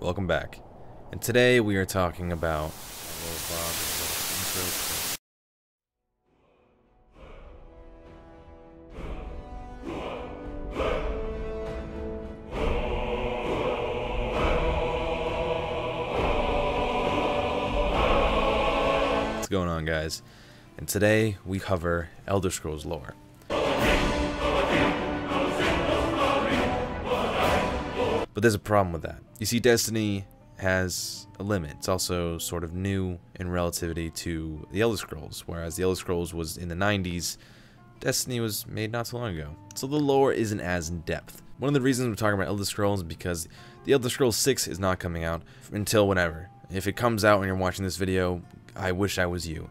welcome back. And today we are talking about What's going on guys? And today we cover Elder Scrolls lore. But there's a problem with that. You see, Destiny has a limit. It's also sort of new in relativity to the Elder Scrolls, whereas the Elder Scrolls was in the 90s, Destiny was made not so long ago. So the lore isn't as in depth. One of the reasons we're talking about Elder Scrolls is because the Elder Scrolls 6 is not coming out until whenever. If it comes out when you're watching this video, I wish I was you.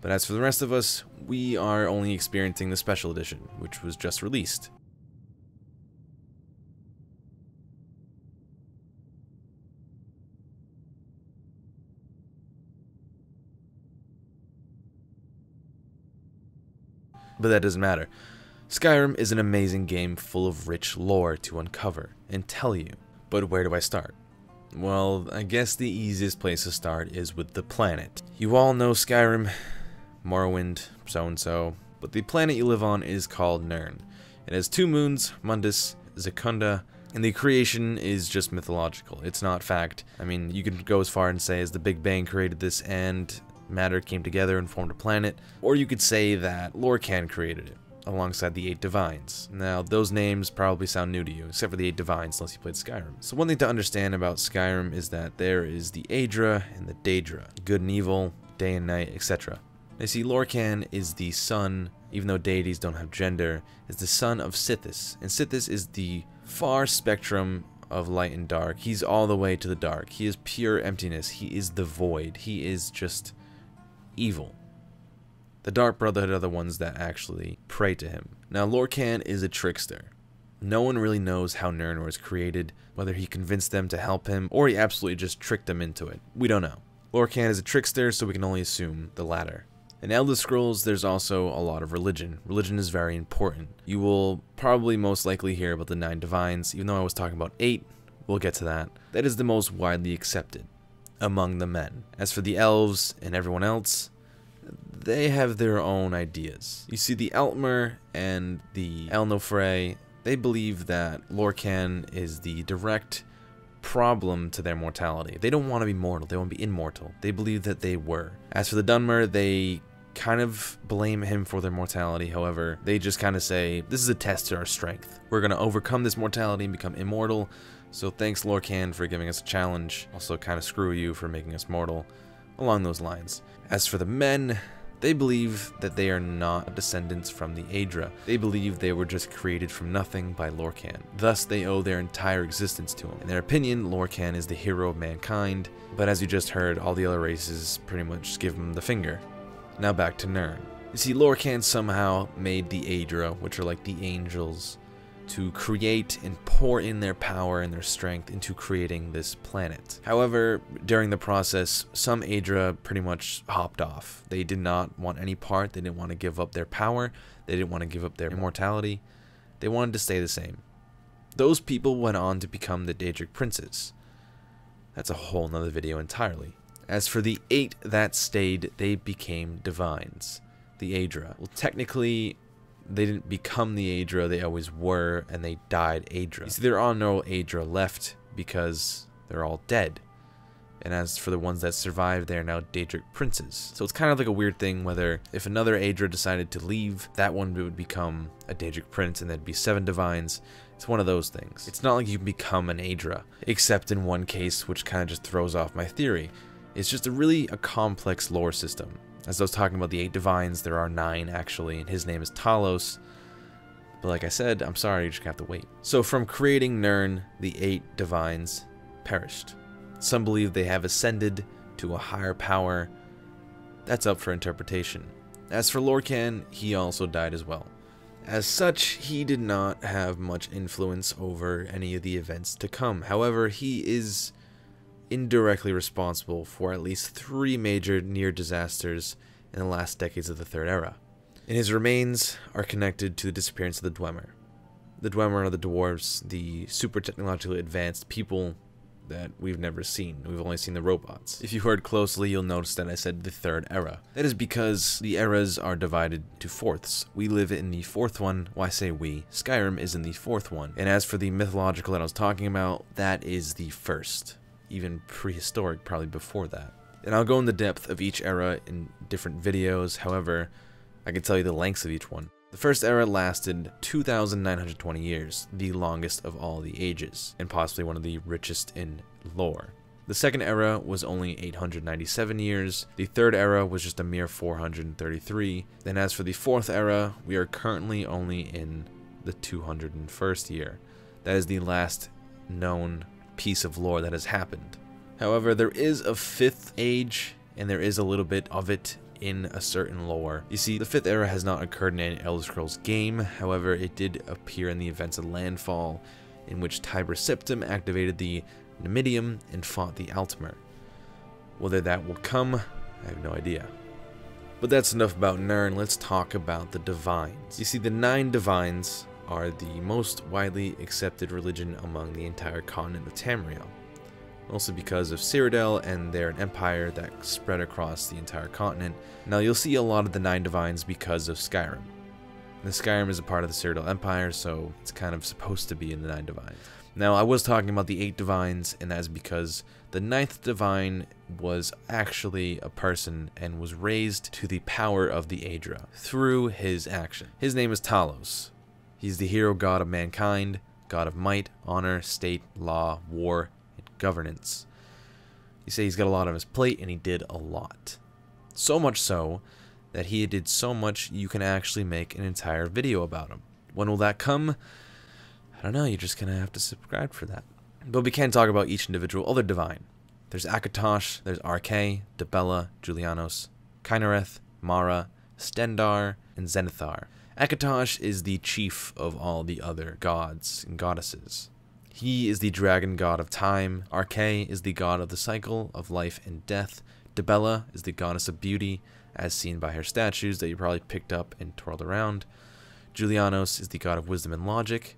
But as for the rest of us, we are only experiencing the special edition, which was just released. But that doesn't matter. Skyrim is an amazing game full of rich lore to uncover and tell you. But where do I start? Well, I guess the easiest place to start is with the planet. You all know Skyrim, Morrowind, so-and-so, but the planet you live on is called Nirn. It has two moons, Mundus, Secunda, and the creation is just mythological. It's not fact. I mean, you can go as far and say as the Big Bang created this and matter came together and formed a planet, or you could say that Lorkhan created it, alongside the Eight Divines. Now, those names probably sound new to you, except for the Eight Divines, unless you played Skyrim. So one thing to understand about Skyrim is that there is the Aedra and the Daedra, good and evil, day and night, etc. They see Lorkhan is the son, even though deities don't have gender, is the son of Sithis, and Sithis is the far spectrum of light and dark. He's all the way to the dark. He is pure emptiness. He is the void. He is just evil. The Dark Brotherhood are the ones that actually pray to him. Now, Lorkhan is a trickster. No one really knows how Nirn was created, whether he convinced them to help him, or he absolutely just tricked them into it. We don't know. Lorkhan is a trickster, so we can only assume the latter. In Elder Scrolls, there's also a lot of religion. Religion is very important. You will probably most likely hear about the Nine Divines, even though I was talking about eight, we'll get to that. That is the most widely accepted among the men. As for the elves and everyone else, they have their own ideas. You see, the Altmer and the El they believe that Lorkhan is the direct problem to their mortality. They don't want to be mortal, they want to be immortal. They believe that they were. As for the Dunmer, they kind of blame him for their mortality, however, they just kind of say, this is a test to our strength. We're going to overcome this mortality and become immortal, so thanks Lorkhan for giving us a challenge, also kind of screw you for making us mortal, along those lines. As for the men, they believe that they are not descendants from the Aedra. They believe they were just created from nothing by Lorkhan. Thus, they owe their entire existence to him. In their opinion, Lorkhan is the hero of mankind, but as you just heard, all the other races pretty much give him the finger. Now back to Nirn. You see, Lorkhan somehow made the Aedra, which are like the angels, to create and pour in their power and their strength into creating this planet. However, during the process, some Aedra pretty much hopped off. They did not want any part, they didn't want to give up their power, they didn't want to give up their immortality, they wanted to stay the same. Those people went on to become the Daedric princes. That's a whole nother video entirely. As for the eight that stayed, they became divines, the Aedra. Well, technically, they didn't become the Aedra, they always were, and they died Aedra. You see, there are no Aedra left because they're all dead. And as for the ones that survived, they are now Daedric princes. So it's kind of like a weird thing whether if another Aedra decided to leave, that one would become a Daedric prince and there'd be seven divines. It's one of those things. It's not like you can become an Aedra, except in one case, which kind of just throws off my theory. It's just a really a complex lore system. As I was talking about the eight divines, there are nine actually, and his name is Talos. But like I said, I'm sorry, you just have to wait. So from creating Nirn, the eight divines perished. Some believe they have ascended to a higher power. That's up for interpretation. As for Lorkhan, he also died as well. As such, he did not have much influence over any of the events to come. However, he is indirectly responsible for at least three major near disasters in the last decades of the Third Era. And his remains are connected to the disappearance of the Dwemer. The Dwemer are the dwarves, the super technologically advanced people that we've never seen. We've only seen the robots. If you heard closely, you'll notice that I said the third era. That is because the eras are divided to fourths. We live in the fourth one. Why say we? Skyrim is in the fourth one. And as for the mythological that I was talking about, that is the first. Even prehistoric, probably before that. And I'll go in the depth of each era in different videos, however, I can tell you the lengths of each one. The first era lasted 2,920 years, the longest of all the ages, and possibly one of the richest in lore. The second era was only 897 years, the third era was just a mere 433, and as for the fourth era, we are currently only in the 201st year. That is the last known piece of lore that has happened. However, there is a fifth age, and there is a little bit of it in a certain lore. You see, the Fifth Era has not occurred in any Elder Scrolls game, however, it did appear in the events of Landfall, in which Tiber Septim activated the Numidium and fought the Altmer. Whether that will come, I have no idea. But that's enough about Nirn, let's talk about the Divines. You see, the Nine Divines are the most widely accepted religion among the entire continent of Tamriel mostly because of Cyrodiil and they're an empire that spread across the entire continent. Now you'll see a lot of the Nine Divines because of Skyrim. The Skyrim is a part of the Cyrodiil Empire, so it's kind of supposed to be in the Nine Divines. Now, I was talking about the Eight Divines, and that's because the Ninth Divine was actually a person and was raised to the power of the Aedra through his action. His name is Talos. He's the hero god of mankind, god of might, honor, state, law, war, and governance. You say he's got a lot on his plate, and he did a lot. So much so that he did so much you can actually make an entire video about him. When will that come? I don't know, you're just gonna have to subscribe for that. But we can talk about each individual other divine. There's Akatosh, there's Arkay, Dibella, Julianos, Kynareth, Mara, Stendarr, and Zenithar. Akatosh is the chief of all the other gods and goddesses. He is the dragon god of time. Arkay is the god of the cycle of life and death. Dibella is the goddess of beauty, as seen by her statues that you probably picked up and twirled around. Julianos is the god of wisdom and logic.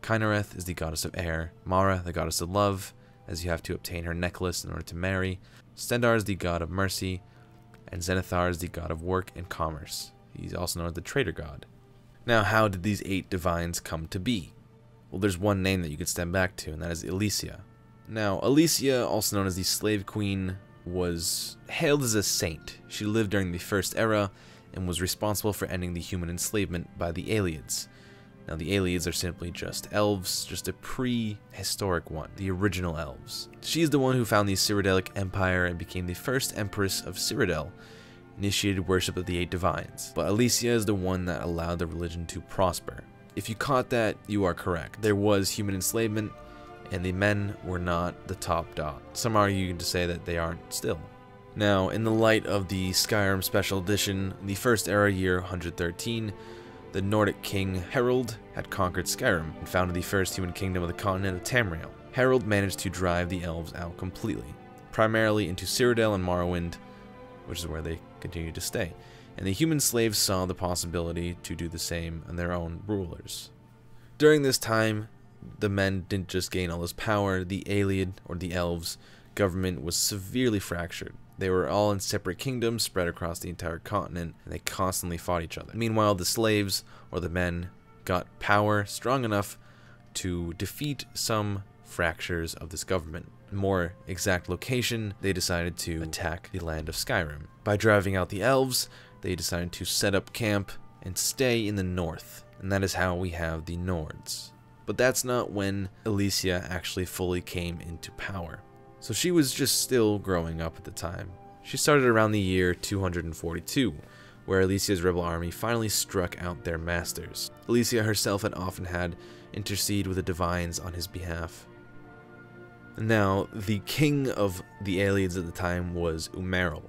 Kynareth is the goddess of air. Mara, the goddess of love, as you have to obtain her necklace in order to marry. Stendarr is the god of mercy. And Zenithar is the god of work and commerce. He's also known as the trader god. Now, how did these eight divines come to be? Well, there's one name that you could stand back to, and that is Alessia. Now, Alessia, also known as the Slave Queen, was hailed as a saint. She lived during the First Era and was responsible for ending the human enslavement by the Ayleids. Now, the Ayleids are simply just elves, just a prehistoric one, the original elves. She is the one who found the Cyrodiilic Empire and became the first Empress of Cyrodiil, initiated worship of the Eight Divines. But Alessia is the one that allowed the religion to prosper. If you caught that, you are correct. There was human enslavement, and the men were not the top dog. Some argue to say that they aren't still. Now, in the light of the Skyrim Special Edition, the First Era year 113, the Nordic king Harald had conquered Skyrim and founded the first human kingdom of the continent of Tamriel. Harald managed to drive the elves out completely, primarily into Cyrodiil and Morrowind, which is where they continued to stay and the human slaves saw the possibility to do the same on their own rulers. During this time, the men didn't just gain all this power, the Ayleid, or the elves, government was severely fractured. They were all in separate kingdoms spread across the entire continent, and they constantly fought each other. Meanwhile, the slaves, or the men, got power strong enough to defeat some fractures of this government. More exact location, they decided to attack the land of Skyrim. By driving out the elves, they decided to set up camp and stay in the north, and that is how we have the Nords. But that's not when Alessia actually fully came into power. So she was just still growing up at the time. She started around the year 242, where Alessia's rebel army finally struck out their masters. Alessia herself had often had intercede with the divines on his behalf. Now, the king of the Ayleids at the time was Umaril,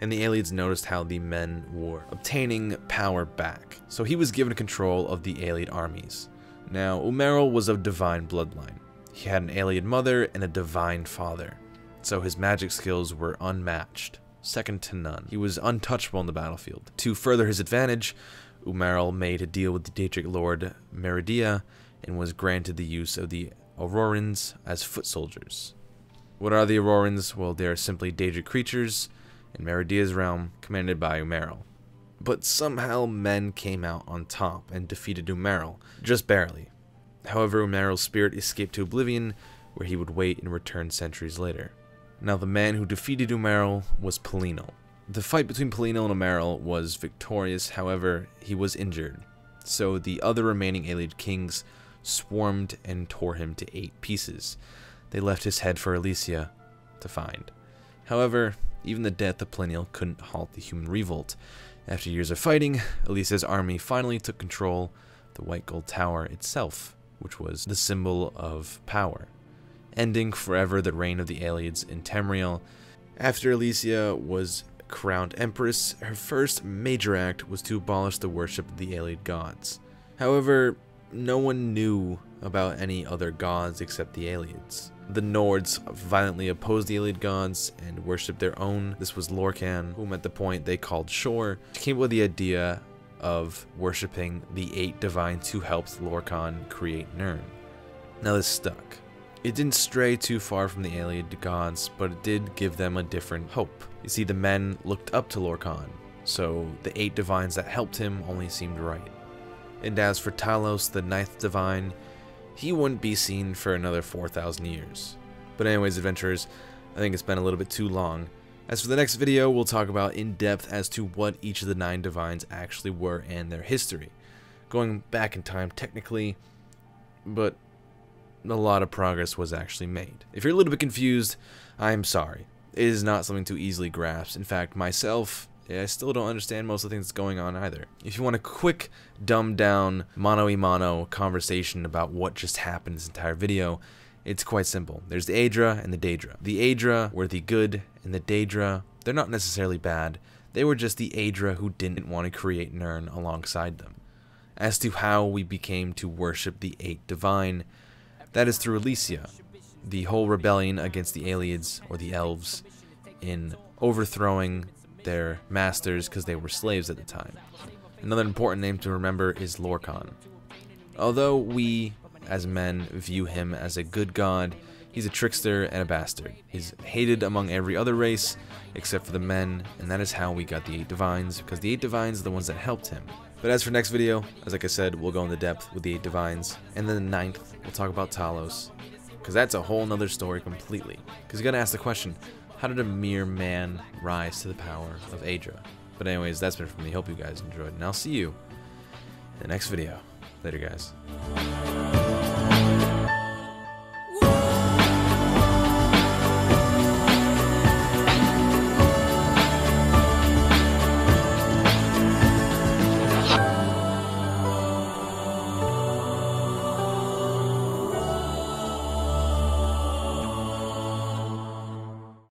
and the Ayleids noticed how the men were obtaining power back. So he was given control of the Ayleid armies. Now, Umaril was of divine bloodline. He had an Ayleid mother and a divine father, so his magic skills were unmatched, second to none. He was untouchable on the battlefield. To further his advantage, Umaril made a deal with the Daedric lord Meridia and was granted the use of the Aurorans as foot soldiers. What are the Aurorans? Well, they are simply Daedric creatures in Meridia's realm, commanded by Umaril. But somehow men came out on top and defeated Umaril, just barely. However, Umaril's spirit escaped to oblivion, where he would wait and return centuries later. Now, the man who defeated Umaril was Pelinal. The fight between Pelinal and Umaril was victorious, however, he was injured, so the other remaining Ayleid kings swarmed and tore him to eight pieces. They left his head for Alessia to find. However, even the death of Pelinal couldn't halt the human revolt. After years of fighting, Alessia's army finally took control of the White Gold Tower itself, which was the symbol of power, ending forever the reign of the Ayleids in Tamriel. After Alessia was crowned empress, her first major act was to abolish the worship of the Ayleid gods. However, no one knew about any other gods except the Ayleids. The Nords violently opposed the Ayleid gods and worshipped their own. This was Lorkhan, whom at the point they called Shor, came up with the idea of worshipping the eight divines who helped Lorkhan create Nirn. Now this stuck. It didn't stray too far from the Ayleid gods, but it did give them a different hope. You see, the men looked up to Lorkhan, so the eight divines that helped him only seemed right. And as for Talos, the ninth divine, he wouldn't be seen for another 4,000 years. But anyways, adventurers, I think it's been a little bit too long. As for the next video, we'll talk about in depth as to what each of the nine divines actually were and their history. Going back in time technically, but a lot of progress was actually made. If you're a little bit confused, I'm sorry. It is not something to easily grasp. In fact, myself, I still don't understand most of the things that's going on either. If you want a quick, dumbed down, mano a mano conversation about what just happened in this entire video, it's quite simple. There's the Aedra and the Daedra. The Aedra were the good, and the Daedra, they're not necessarily bad. They were just the Aedra who didn't want to create Nirn alongside them. As to how we became to worship the Eight Divine, that is through Alessia, the whole rebellion against the Ayleids, or the Elves, in overthrowing their masters because they were slaves at the time. Another important name to remember is Lorkhan. Although we, as men, view him as a good god, he's a trickster and a bastard. He's hated among every other race except for the men, and that is how we got the Eight Divines, because the Eight Divines are the ones that helped him. But as for next video, as like I said, we'll go into depth with the Eight Divines, and then the ninth, we'll talk about Talos, because that's a whole nother story completely. Because you gotta ask the question, how did a mere man rise to the power of Aedra? But anyways, that's been from me. Hope you guys enjoyed, and I'll see you in the next video. Later, guys.